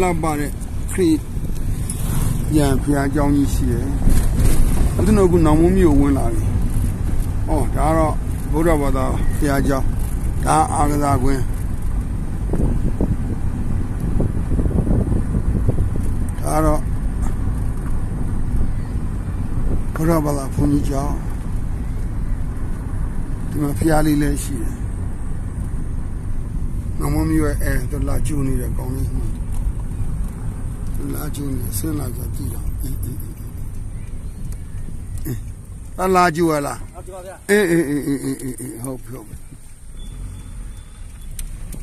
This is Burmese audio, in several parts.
လှပတဲ့ခရီးရန်ဖျားเจ้าကြီးရှိတယ်အဲ့ဒါတော့ခုနောင်မမျိုးဝင်လာပြီဩဒါတော့ဗုဒ္ဓဘာသာဖျားเจ้าဒါအာကစားကွင်းဒါတော့ဘုရားဘာသာဘုန်းကြီးကျောင်းဒီမှာဖျားလေးလည်းရှိတယ်။ငမမျိုးရဲ့အဲတလာကျူနေတဲ့ကောင်းလေးမှာ လာကျူနေဆင်းလာကြကြည့်အောင်အေးအေးအေးအေးတလာကျူရလားဟုတ်ကဲ့ပါဗျာအေးအေးအေးအေးအေးအေးအေးဟုတ်ပြီဟုတ်ပြီ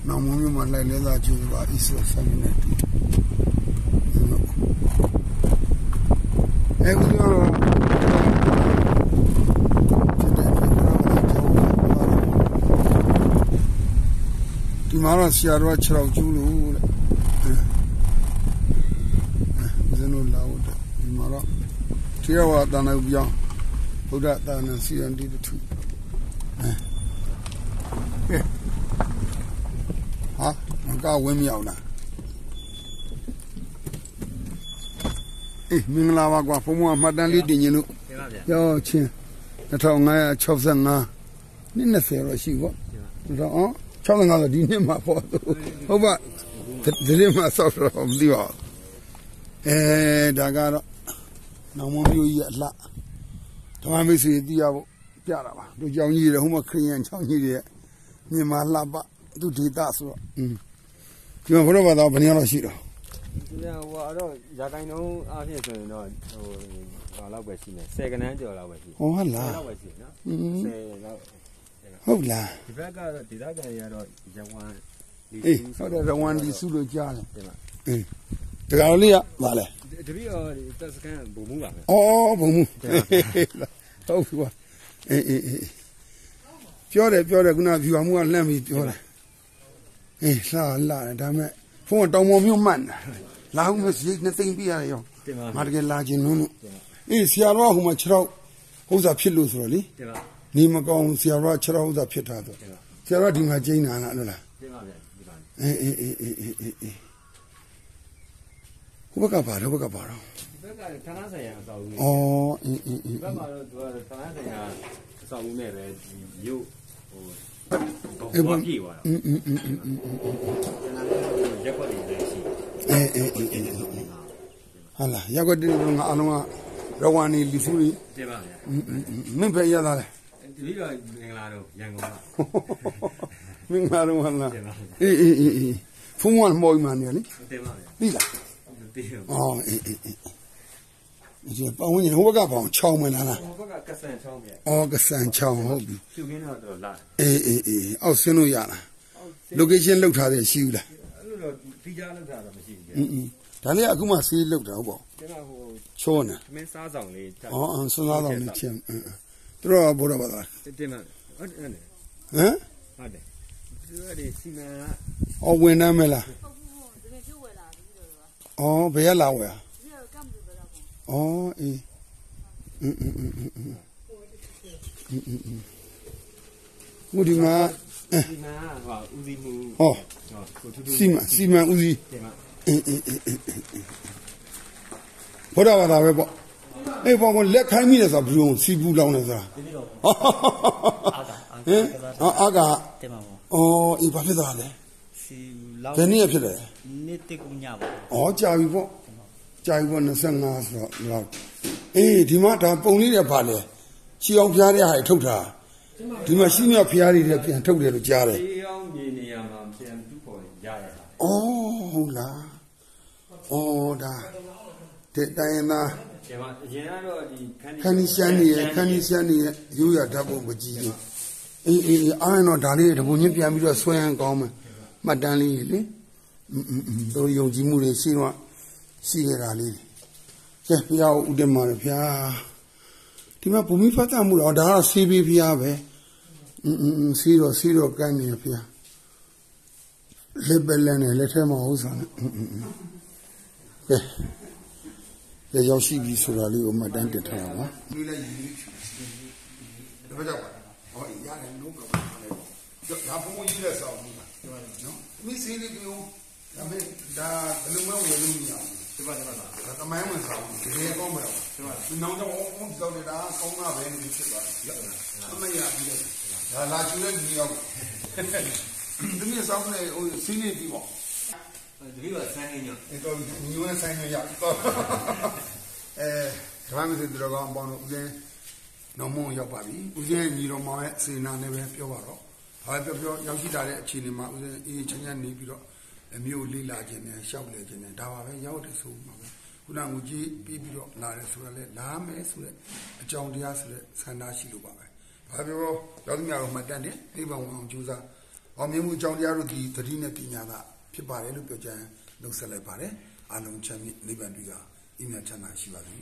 ငမမျိုးမှာလိုက်လဲသာကျူပါအစ်ဆောဆမ်းနေတယ်အဲဦးရောဒီမှာတော့ဆရာတော်6ရောက်ကျူးလို့တဲ့အဲဇင်းတို့လာဦးတဲ့ဒီမှာတော့တ ရားဝါတန်တဲ့ပြောင်းဗုဒ္ဓတာနာစီရန်တိတထုအဲဟာမကဝင်းမြောက်လားအေးမင်္ဂလာပါကွာဘုံဘုံကမှတ်တမ်းလေးတင်ရင်လို့တင်ပါဗျာရောချင်း2565နှစ်20တော့ရှိပေါ့ဒါတော့65ဆိုဒီနှစ်မှာပေါ့ဟုတ်ပါဒီနေ့မှာဆောက်တော့မသိပါဘူးအဲဒါကတော့ နောင်မမျိုးကြီးရဲ့အလှဓမ္မမိတ်ဆွေတီးရဖို့ပြတာပါသူကြောင်ကြီးတွေဟိုမှာခရိယန်ချောင်းကြီးတွေမြန်မာလှပသူဒေတာဆိုတော့อืมဒီမှာဘုရားဘာသာဘယ်နည်းလောက်ရှိတော့ဒီကဟိုကတော့ရာတိုင်းတော့အားဖြင့်ဆိုရင်တော့ဟိုဘာလောက်ပဲရှိနေ10ကနန်းကျော်လောက်ပဲရှိဟောဟုတ်လားလောက်ပဲရှိနော်10လောက်ဟုတ်လားဒီဘက်ကတော့ဒေတာကန်ကြီးကတော့ရဝမ်အေးဟုတ်တယ်ရဝမ်ဒီစုလို့ကြားတယ်တင်လားအေးတကောင်လေးကဗာလဲ တပည့်တော်တက်စကန်ဘုံမှုပါပဲအော်ဘုံမူဟုတ်ပြီကွာအေးအေးအေးပြောတယ်ပြောတယ်ခုနဖြူအောင်မှုကလှမ်းပြီးပြောတယ်အေးလှလှတယ်ဒါပေမဲ့ဖုန်းကတောင်ပေါ်မြို့မှတ်တာလာဟုမစိတ်နဲ့သိမ့်ပြရတယ်ရောတင်ပါငါတကယ်လာခြင်းလုံးလို့အေးဆရာတော်ကဟိုမှာ6ရောက်ဥစ္စာဖြစ်လို့ဆိုတော့လေတင်ပါနေမကောင်းဆရာတော်က6ရောက်ဥစ္စာဖြစ်တာဆိုဆရာတော်ဒီမှာကျင်းတာလားလို့လားတင်ပါဗျာဒီပါအေးအေးအေးအေးအေးအေး ဟိုဘက်ကပါတော့ဘက်ကပါတော့ဒီဘက်ကဌာနဆိုင်ရာအဆောက်အဦဩအင်းအင်းအင်းဒီဘက်မှာတော့သူကဌာနဆိုင်ရာအဆောက်အဦနဲ့ပဲဒီမြို့ဟိုဘောဘောပြေးသွားတာအင်းအင်းအင်းအင်းအင်းရက်ွက်တွေလည်းရှိအဲအဲအဲအဲဟာလာရက်ွက်တွေကအလုံးကရဝဏီလူစုတွေတင်ပါဗျာမင်းဖယ်ရသားလဲဒီလိုမင်္ဂလာတော့ရန်ကုန်ကမင်္ဂလာတော့ဟာလားအေးအေးအေးဖုန်းကမော်မှန်နေလေတင်ပါဗျာပြီးလား တင်ပါအော်အေးအေးအေးဒီပဝင်းဟိုဘက်ကပေါင်6မလားလားဟိုဘက်ကကဆန်ချောင်းဗျာအော်ကဆန်6ဟုတ်ပြီဖြူကင်းတော့တော့လာအေးအေးအေးအောက်ဆင်းလို့ရလား location လောက်ထားတဲ့ရှိဘူးလားအဲ့လိုတော့ဒီကြားလောက်တာတော့မရှိဘူးဗျာอืมဒါလေးအခုမှဆေးလောက်တာဟုတ်ပေါ့တင်ပါဟိုချောနေသမင်းစားဆောင်လေးအော်အန်စွန်းသားတော်နဲ့ချင်းသူတို့ကဘောရပါလားတင်ပါဟုတ်တယ်ဟမ်ဟုတ်တယ်သူကဒီစီမံကအော်ဝင်နှမ်းမလား ဟုတ်ဟုတ်တကယ်ကျိုးဝယ်လာပြီလို့တော့ အော်ဘယ်ရလာဝယ်အော်အေးအင်းအင်းအင်းအင်းအင်းငူဒီမှာဒီမှာဟောဦးစီးမှုဟောစီမံစီမံဦးစီးအင်းအင်းအင်းဘုရားဘာသာပဲပေါ့အေးပေါ့ကလက်ခိုင်းမိတယ်ဆိုတာဘယ်လိုစီပူလောင်းလဲဆိုတာဟင်အာကတင်ပါဘောအော်အေးဘာဖြစ်သွားလဲစီလောင်းဘယ်နည်းဖြစ်လဲ နှစ်တက်ကုန်ညပါ။အော်ကြာပြီပေါ့။ကြာပြီပေါ့25ဆိုတော့ဒီလောက်။အေးဒီမှာဒါပုံလေးတဲ့ပါလေ။ရှီအောင်ဖျားတဲ့ဟာထုတ်တာ။ဒီမှာရှီမြောက်ဖျားတွေလည်းပြန်ထုတ်တယ်လို့ကြားတယ်။ရှီအောင်မြေနေရာမှာပြန်သူ့ပေါ်ရရတာ။အော်ဟုတ်လား။အော်ဒါတဲ့တိုင်းသားဒီမှာအရင်ကတော့ဒီခန်းနီဆန်နေခန်းနီဆန်နေရိုးရဓာတ်ပုံမကြည့်ဘူး။အေးအေးအားရင်တော့ဒါလေးတပုံချင်းပြန်ပြီးတော့ဆွဲရန်ကောင်းမယ်မှတ်တမ်းလေးလေ။ တို့ယုံကြည်မှုတွေရှိတော့ရှိခဲ့တာလေးကဲဘုရားဥဒိမာရဘုရားဒီမှာဘူမိဖတ်တာမှုတော့ဒါကစီးပြီးဘုရားပဲอืมစီးတော့စီးတော့ကန့်နေဘုရားလက်ပဲလန်းနေလက်ထဲမှာဥစ္စာနဲ့ကဲရရောက်ရှိပြီဆိုတာလေးကိုမှတ်တမ်းတင်ထားတာပါလူလည်းယူဒါပဲကြောက်ပါဟောရတယ်လုံးကပါလေဒါဘုံကြီးလက်ဆောင်ဘူးပါဒီမှာနော်မိစေးလေးကို ဒါပေမဲ့ဒါဘယ်လိုမှဝယ်လို့မရဘူးဒီပါဒီပါလားဒါသမိုင်းဝင်ဆောင်ဒီရေကောင်းမလားဒီနောင်တော့အောင်ကြောက်နေတာကောင်းတာပဲနေဖြစ်သွားတယ်အမရပြီးတော့ဒါလာချူတဲ့ဒီရောက်ဒီနေ့ဆောင်နေဟိုစီးနေပြီပေါ့ဒီလိုဆန်းနေညအဲ့တော့ညီဝဲဆိုင်ရရတော့အဲဓမ္မမစတော်ကောင်ပေါင်းတော့ဦးဇင်းနော်မုံရောက်ပါပြီဦးဇင်းညီတော်မောင်ရဲ့စေနာနဲ့ပဲပြောပါတော့ဘာပြောပြောရောက်ရှိတာတဲ့အခြေအနေမှာဦးဇင်းအေးချမ်းချမ်းနေပြီးတော့ အမျိုးလေးလာခြင်းနဲ့ရှောက်လေခြင်းနဲ့ဒါပါပဲရောက်တယ်ဆိုမှာပဲခုနငူကြီးပြီးပြီးတော့လာတယ်ဆိုတော့လေလာမယ်ဆိုတဲ့အကြောင်းတရားဆိုတဲ့ဆန္ဒရှိလို့ပါပဲဘာပြောပြောရောက်သမျှတော့မှတ်တတ်တယ်နိဗ္ဗာန်ဝင်အောင်ကြိုးစားအောင်မြင်မှုအကြောင်းတရားတို့ဒီသတိနဲ့ပညာကဖြစ်ပါတယ်လို့ပြောကြရင်နှုတ်ဆက်လိုက်ပါတယ်အာလုံးချမ်းမြေနိဗ္ဗာန်တွေ့ရအင်းမြတ်ချမ်းသာရှိပါစေ